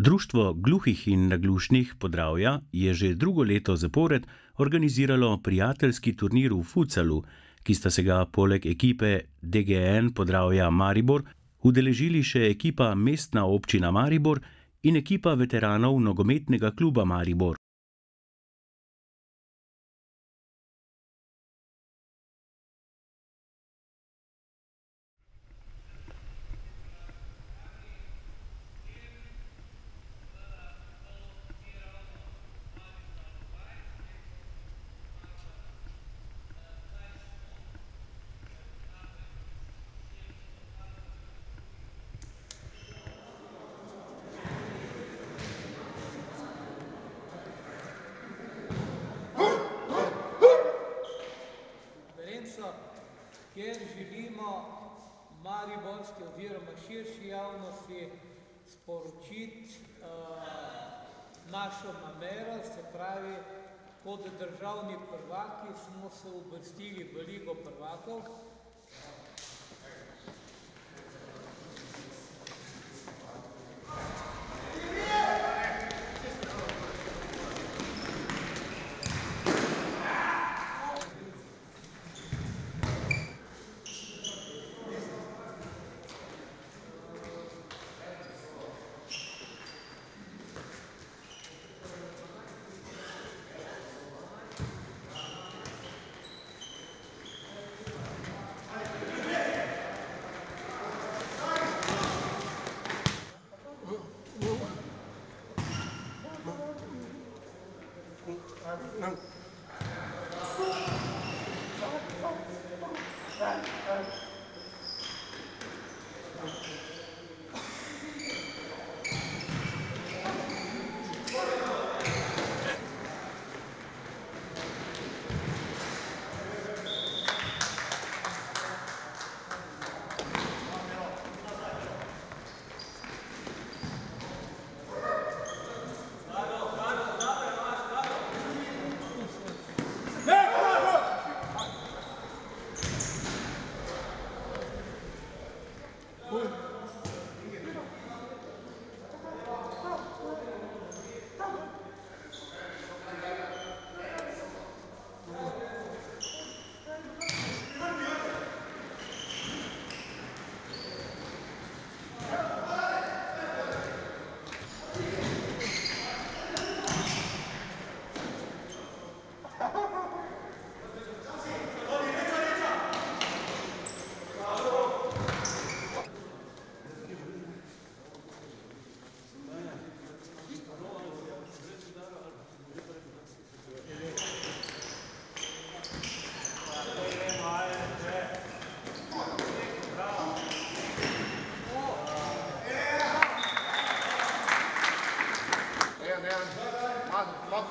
Društvo gluhih in naglušnih Podravja je že drugo leto zapored organiziralo prijateljski turnir v Futsalu, ki sta se ga poleg ekipe DGN Podravja Maribor udeležili še ekipa Mestna občina Maribor in ekipa veteranov nogometnega kluba Maribor. Kjer želimo mariborski oziroma širši javnosti sporočiti uh, našo namero, se pravi, kot državni prvaki smo se uvrstili v Ligo prvakov. Não. Não.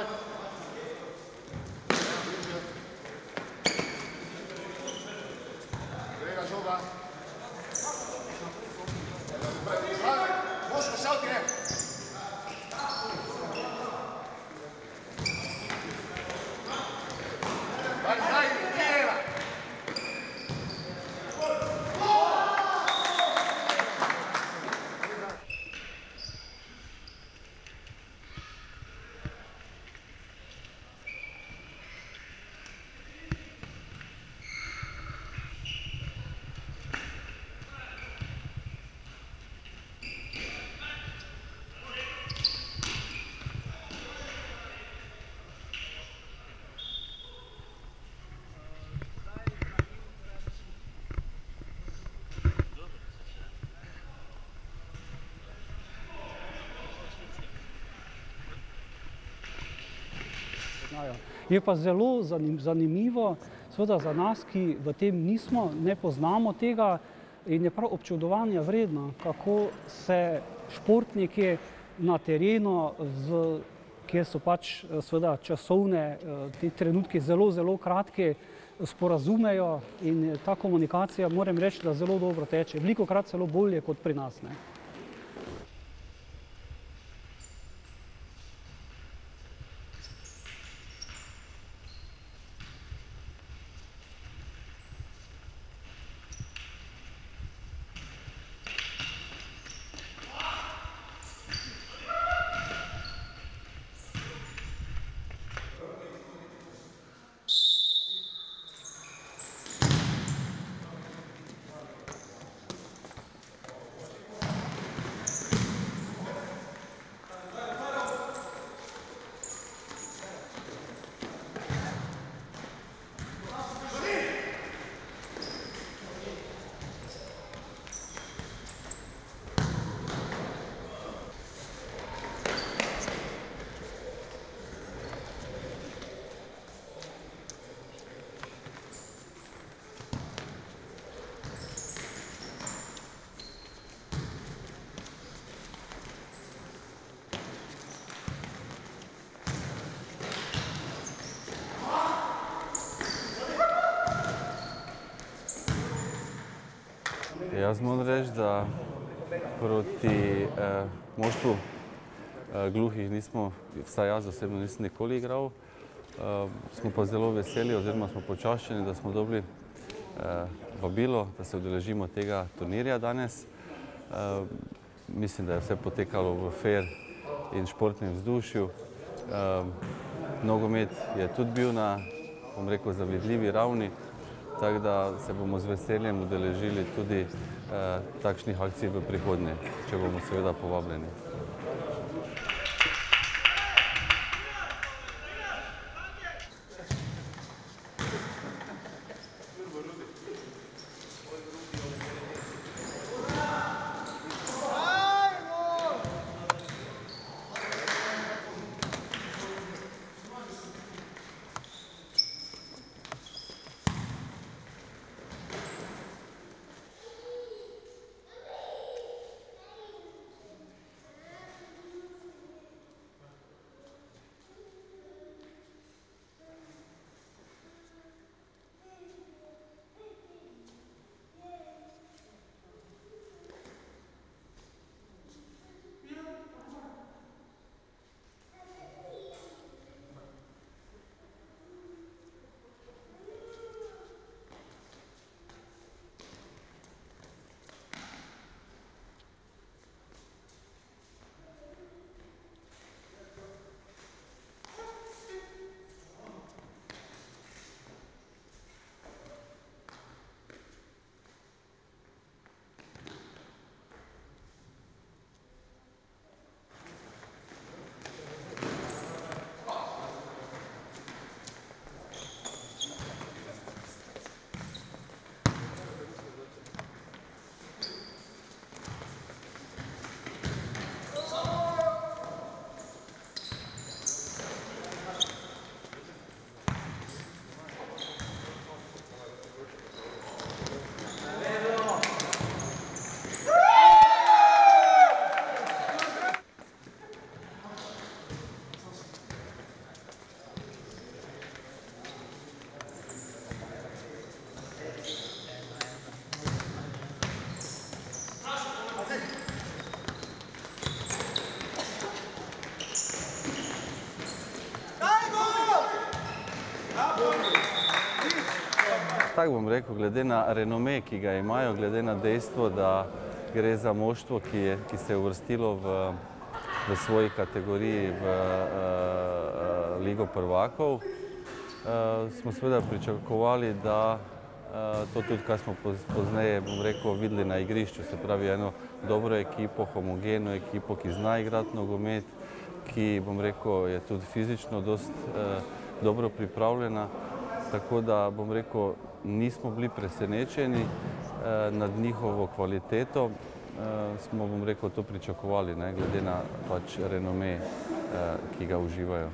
Bye. Je pa zelo zanimivo, seveda za nas, ki v tem nismo, ne poznamo tega in je prav občudovanja vredno, kako se športniki na terenu, z, kjer so pač seveda časovne ti trenutki zelo, zelo kratki, sporazumejo in ta komunikacija, moram reči, da zelo dobro teče, velikokrat celo bolje kot pri nas, ne. Jaz moram reči, da proti eh, moštvu eh, gluhih nismo, vsaj jaz osebno nisem nikoli igral. Eh, smo pa zelo veseli oziroma smo počaščeni, da smo dobili eh, vabilo, da se udeležimo tega turnirja danes. Eh, mislim, da je vse potekalo v fair in športnem vzdušju. Eh, nogomet je tudi bil na, bom rekel, zavidljivi ravni tako da se bomo z veseljem udeležili tudi takšnih akcij v prihodnje, če bomo seveda povabljeni. Tako bom rekel, glede na renome, ki ga imajo, glede na dejstvo, da gre za moštvo, ki, je, ki se je uvrstilo v, v svoji kategoriji v uh, Ligo prvakov, uh, smo seveda pričakovali, da uh, to tudi, kar smo pozneje, rekel, videli na igrišču, se pravi eno dobro ekipo, homogeno ekipo, ki zna igrati nogomet, ki, bom rekel, je tudi fizično dost uh, dobro pripravljena. Tako da, bom rekel, nismo bili presenečeni eh, nad njihovo kvaliteto, eh, smo, bom rekel, to pričakovali, ne, glede na pač renome, eh, ki ga uživajo.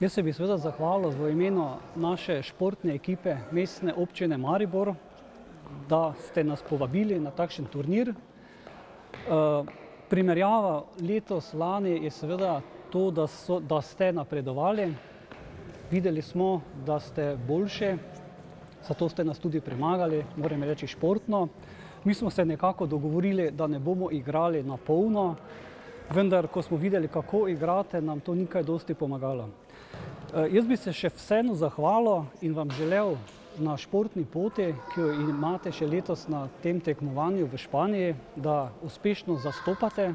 Jaz se bi seveda zahvalil v imenu naše športne ekipe mestne občine Maribor, da ste nas povabili na takšen turnir. Uh, primerjava letos lani je seveda to, da, so, da ste napredovali. Videli smo, da ste boljše, zato ste nas tudi premagali, moram reči športno. Mi smo se nekako dogovorili, da ne bomo igrali na polno, vendar ko smo videli, kako igrate, nam to nikaj dosti pomagalo. E, jaz bi se še vseeno zahvalil in vam želel na športni poti, ki jo imate še letos na tem tekmovanju v Španiji, da uspešno zastopate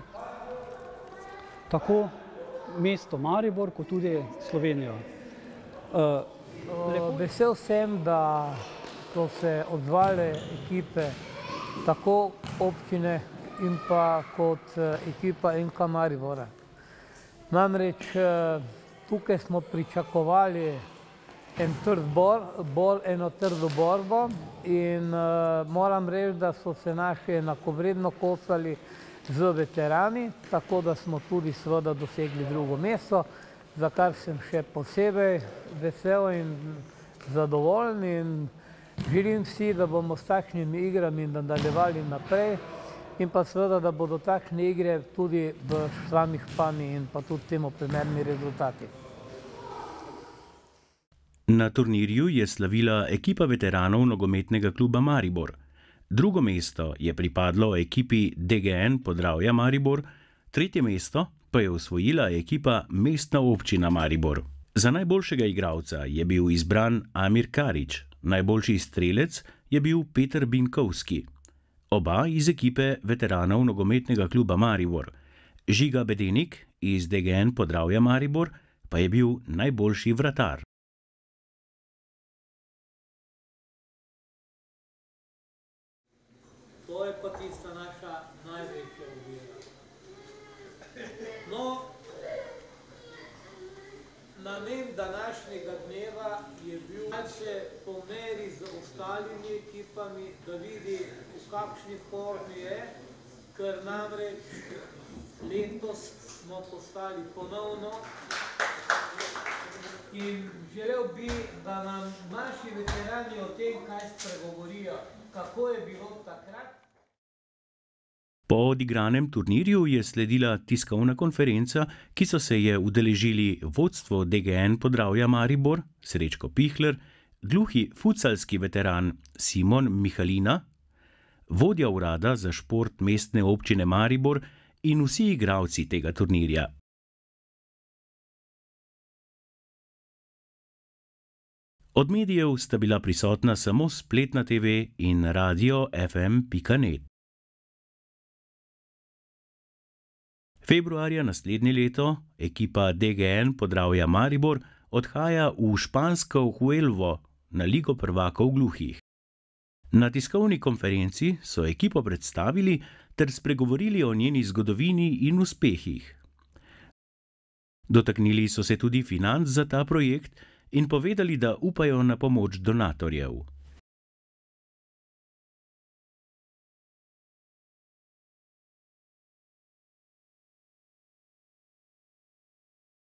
tako mesto Maribor, kot tudi Slovenijo. Uh, vesel sem, da so se odzvale ekipe tako občine in pa kot uh, ekipa NK Maribora. Namreč uh, tukaj smo pričakovali en trd bor, bolj eno trdo borbo in uh, moram reči, da so se naši enakovredno kosali z veterani, tako da smo tudi seveda dosegli drugo mesto, za kar sem še posebej vesel in zadovoljen in želim si, da bomo s takšnimi igrami nadaljevali naprej in pa seveda, da bodo takšne igre tudi v sami Španiji in pa tudi temu primerni rezultati. Na turnirju je slavila ekipa veteranov nogometnega kluba Maribor. Drugo mesto je pripadlo ekipi DGN Podravja Maribor, tretje mesto pa je osvojila ekipa Mestna občina Maribor. Za najboljšega igralca je bil izbran Amir Karič, najboljši strelec je bil Peter Binkovski. Oba iz ekipe veteranov nogometnega kluba Maribor. Žiga Bedenik iz DGN Podravja Maribor pa je bil najboljši vratar. Današnjega dneva je bil, da se pomeri z ostalimi ekipami, da vidi, v kakšni formi je, ker namreč letos smo postali ponovno in želel bi, da nam naši veterani o tem kaj spregovorijo, kako je bilo takrat. Po odigranem turnirju je sledila tiskovna konferenca, ki so se je udeležili vodstvo DGN Podravja Maribor, Srečko Pihler, gluhi futsalski veteran Simon Mihalina, vodja urada za šport mestne občine Maribor in vsi igravci tega turnirja. Od medijev sta bila prisotna samo spletna TV in radio FM.net. Februarja naslednje leto ekipa DGN Podravja Maribor odhaja v špansko Huelvo na Ligo prvakov gluhih. Na tiskovni konferenci so ekipo predstavili ter spregovorili o njeni zgodovini in uspehih. Dotaknili so se tudi financ za ta projekt in povedali, da upajo na pomoč donatorjev.